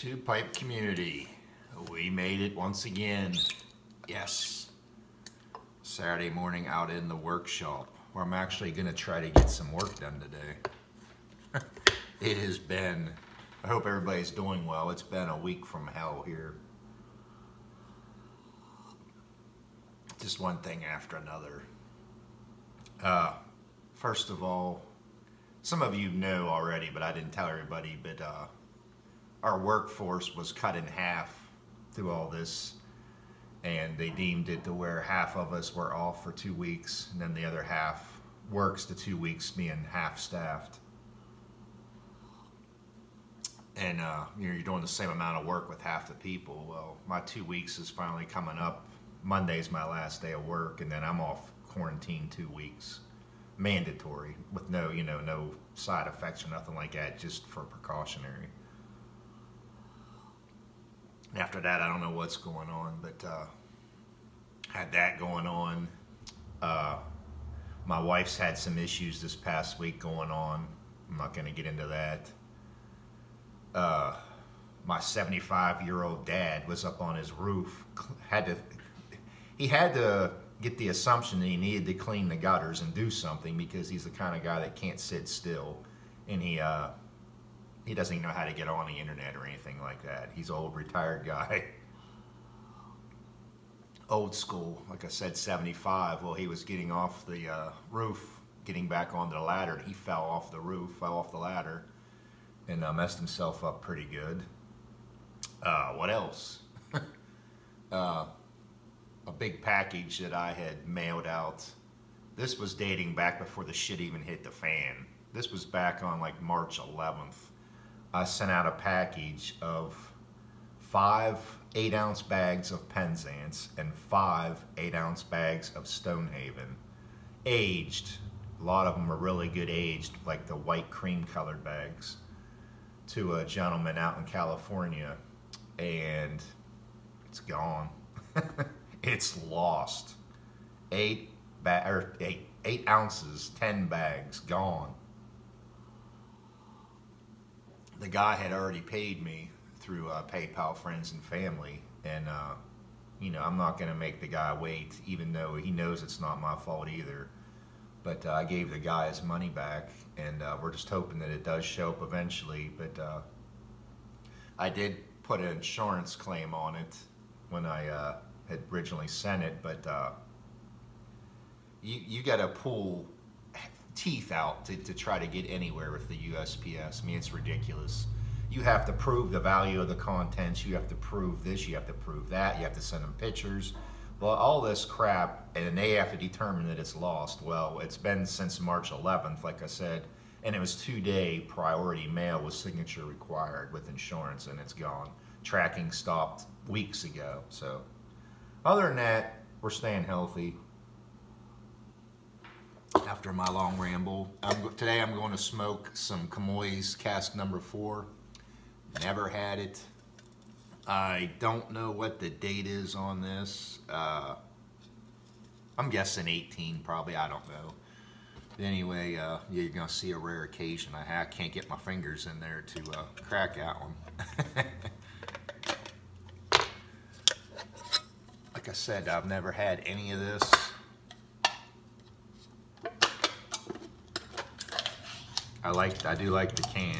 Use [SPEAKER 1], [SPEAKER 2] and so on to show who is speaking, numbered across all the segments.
[SPEAKER 1] YouTube pipe community. We made it once again. Yes. Saturday morning out in the workshop where I'm actually going to try to get some work done today. it has been, I hope everybody's doing well. It's been a week from hell here. Just one thing after another. Uh, first of all, some of you know already, but I didn't tell everybody, but uh, our workforce was cut in half through all this and they deemed it to where half of us were off for two weeks and then the other half works the two weeks being half staffed. And uh, you know, you're doing the same amount of work with half the people. Well my two weeks is finally coming up. Monday's my last day of work and then i'm off quarantine two weeks. Mandatory with no you know no side effects or nothing like that just for precautionary after that, I don't know what's going on, but uh, had that going on. Uh, my wife's had some issues this past week going on. I'm not going to get into that. Uh, my 75 year old dad was up on his roof. Had to, he had to get the assumption that he needed to clean the gutters and do something because he's the kind of guy that can't sit still, and he uh, he doesn't even know how to get on the internet or anything like that. He's an old retired guy. Old school, like I said, 75. Well, he was getting off the uh, roof, getting back onto the ladder, and he fell off the roof, fell off the ladder, and uh, messed himself up pretty good. Uh, what else? Uh, a big package that I had mailed out. This was dating back before the shit even hit the fan. This was back on like March 11th I sent out a package of five eight ounce bags of Penzance and five eight ounce bags of Stonehaven. Aged, a lot of them are really good aged, like the white cream colored bags, to a gentleman out in California. And it's gone. it's lost. Eight, ba- or eight, eight ounces, ten bags, gone the guy had already paid me through uh, PayPal friends and family, and uh, you know I'm not going to make the guy wait, even though he knows it's not my fault either. But uh, I gave the guy his money back, and uh, we're just hoping that it does show up eventually. But uh, I did put an insurance claim on it when I uh, had originally sent it, but you you got to pull teeth out to, to try to get anywhere with the USPS. I mean, it's ridiculous. You have to prove the value of the contents. You have to prove this. You have to prove that. You have to send them pictures. Well, all this crap, and they have to determine that it's lost. Well, it's been since March 11th, like I said, and it was two-day priority mail with signature required with insurance, and it's gone. Tracking stopped weeks ago. So, other than that, we're staying healthy after my long ramble. I'm, today I'm going to smoke some Comoys cask number four. Never had it. I don't know what the date is on this. Uh, I'm guessing 18 probably, I don't know. Anyway, uh, you're going to see a rare occasion. I, I, can't get my fingers in there to uh, crack that one. like I said, I've never had any of this. I like, I do like the can.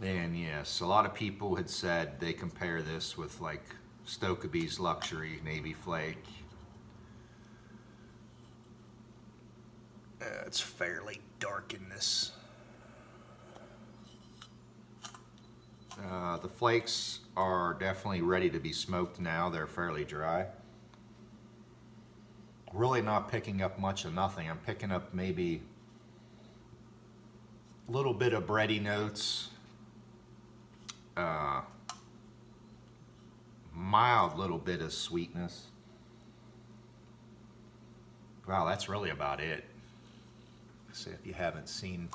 [SPEAKER 1] And yes, a lot of people had said they compare this with like Stokkebye's Luxury Navy Flake. Uh, it's fairly dark in this. Uh, the flakes are definitely ready to be smoked now. They're fairly dry really not picking up much of nothing. I'm picking up maybe a little bit of bready notes, uh, mild little bit of sweetness. Wow, that's really about it. So if you haven't seen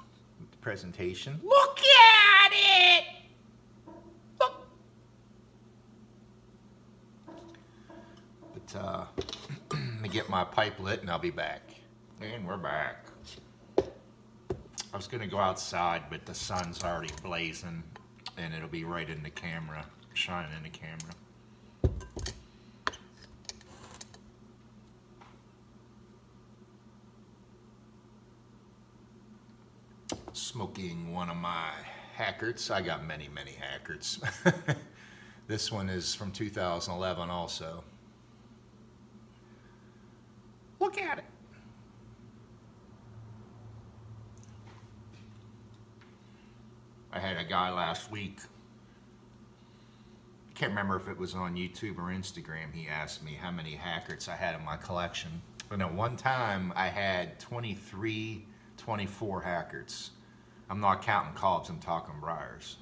[SPEAKER 1] the presentation, look at it! Look. But uh, get my pipe lit and I'll be back. And we're back. I was gonna go outside, but the sun's already blazing and it'll be right in the camera, shining in the camera. Smoking one of my Hackerts. I got many, many Hackerts. this one is from 2011 also. Look at it. I had a guy last week, I can't remember if it was on YouTube or Instagram, he asked me how many Hackerts I had in my collection. And at one time, I had 23, 24 Hackerts. I'm not counting Cobbs, I'm talking Briars.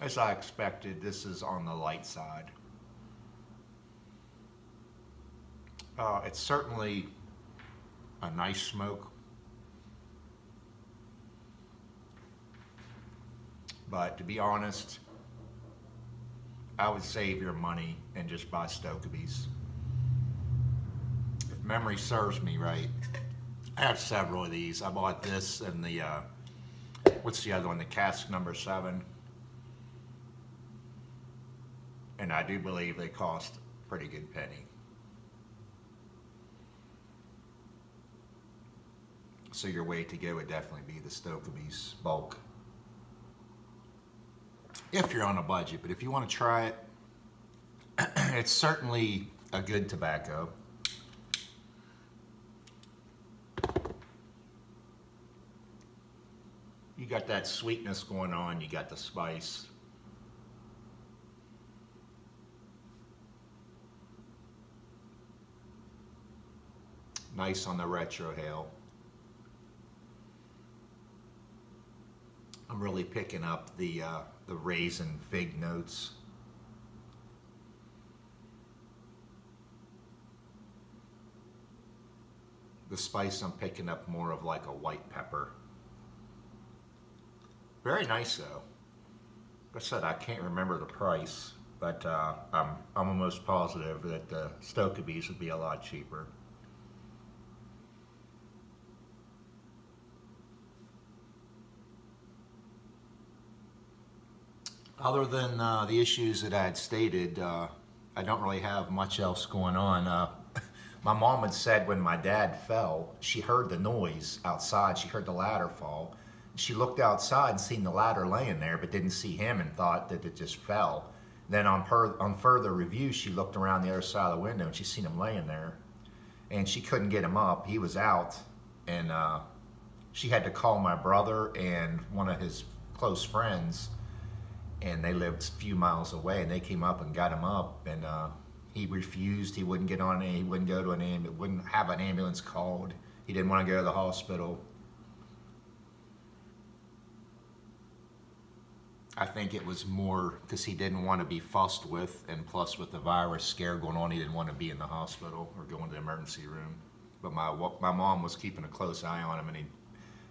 [SPEAKER 1] As I expected, this is on the light side. Uh, it's certainly a nice smoke. But to be honest, I would save your money and just buy Stokkebye's. If memory serves me right, I have several of these. I bought this and the, uh, what's the other one, the cask number seven. And I do believe they cost a pretty good penny. So your way to go would definitely be the Stokkebye's bulk. If you're on a budget, but if you want to try it, it's certainly a good tobacco. You got that sweetness going on, you got the spice. Nice on the retrohale. I'm really picking up the uh, the raisin fig notes. The spice I'm picking up more of like a white pepper. Very nice though. Like I said, I can't remember the price, but uh, I'm, I'm almost positive that the Stokkebye's would be a lot cheaper. Other than uh, the issues that I had stated, uh, I don't really have much else going on. Uh, my mom had said when my dad fell, she heard the noise outside. She heard the ladder fall. She looked outside and seen the ladder laying there, but didn't see him and thought that it just fell. Then on, per, on further review, she looked around the other side of the window and she seen him laying there. And she couldn't get him up. He was out. And uh, she had to call my brother and one of his close friends and they lived a few miles away and they came up and got him up and uh, he refused. He wouldn't get on he wouldn't go to an ambulance wouldn't have an ambulance called. He didn't want to go to the hospital. I think it was more because he didn't want to be fussed with and plus with the virus scare going on he didn't want to be in the hospital or go into the emergency room. But my my mom was keeping a close eye on him and he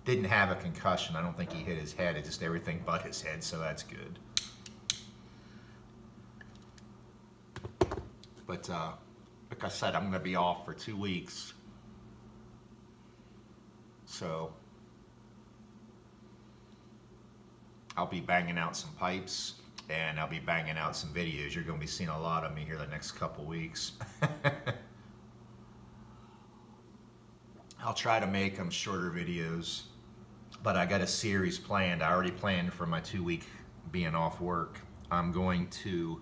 [SPEAKER 1] didn't have a concussion. I don't think he hit his head it just everything but his head so that's good But uh, like I said, I'm going to be off for two weeks. So I'll be banging out some pipes and I'll be banging out some videos. You're going to be seeing a lot of me here the next couple weeks. I'll try to make them shorter videos, but I got a series planned. I already planned for my two week being off work. I'm going to,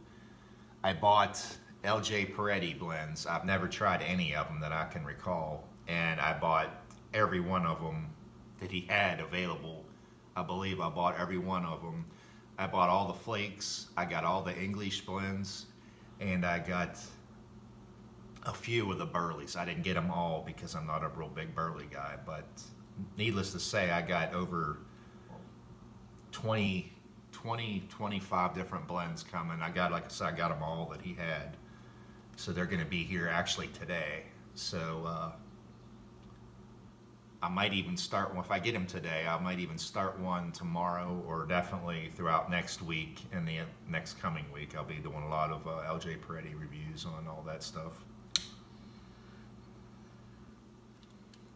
[SPEAKER 1] I bought LJ Peretti blends. I've never tried any of them that I can recall, and I bought every one of them that he had available. I believe I bought every one of them. I bought all the flakes. I got all the English blends, and I got a few of the Burleys. I didn't get them all because I'm not a real big Burley guy, but needless to say, I got over 20, 20, 25 different blends coming. I got, like I said, I got them all that he had. So they're going to be here actually today. So uh, I might even start one, if I get them today, I might even start one tomorrow or definitely throughout next week and the next coming week. I'll be doing a lot of uh, LJ Peretti reviews on all that stuff.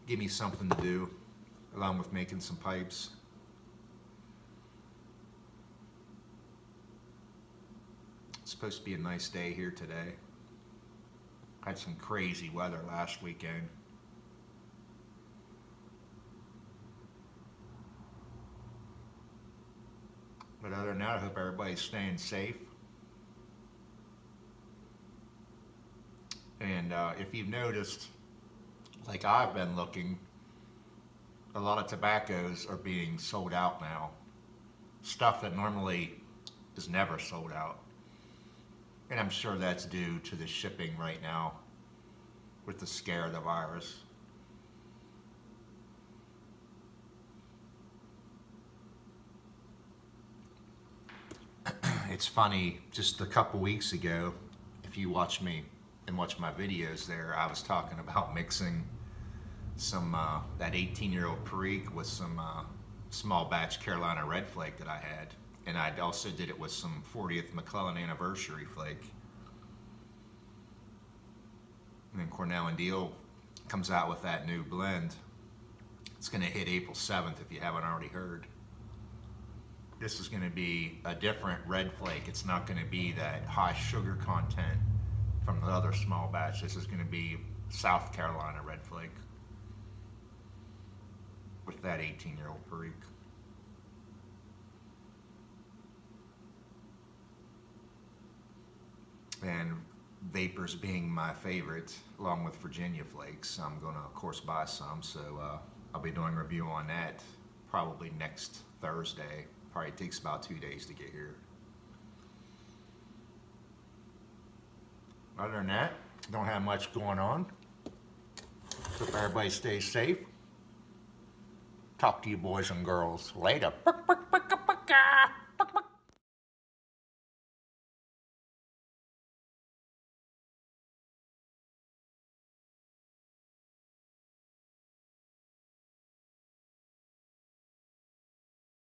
[SPEAKER 1] Give me something to do along with making some pipes. It's supposed to be a nice day here today. Had some crazy weather last weekend. But other than that, I hope everybody's staying safe. And uh, if you've noticed, like I've been looking, a lot of tobaccos are being sold out now. Stuff that normally is never sold out. And I'm sure that's due to the shipping right now with the scare of the virus. it's funny, just a couple weeks ago, if you watch me and watch my videos there, I was talking about mixing some, uh, that 18 year old Perique with some uh, small batch Carolina Red Flake that I had. And I also did it with some 40th McClelland Anniversary Flake. And then Cornell and Diehl comes out with that new blend. It's going to hit April 7th if you haven't already heard this is going to be a different red flake. It's not going to be that high sugar content from the other small batch. This is going to be South Carolina red flake with that 18 year old Perique. And Vapors being my favorite, along with Virginia Flakes, I'm going to, of course, buy some. So uh, I'll be doing a review on that probably next Thursday probably takes about two days to get here. Other than that, don't have much going on. Hope everybody stays safe. Talk to you boys and girls later.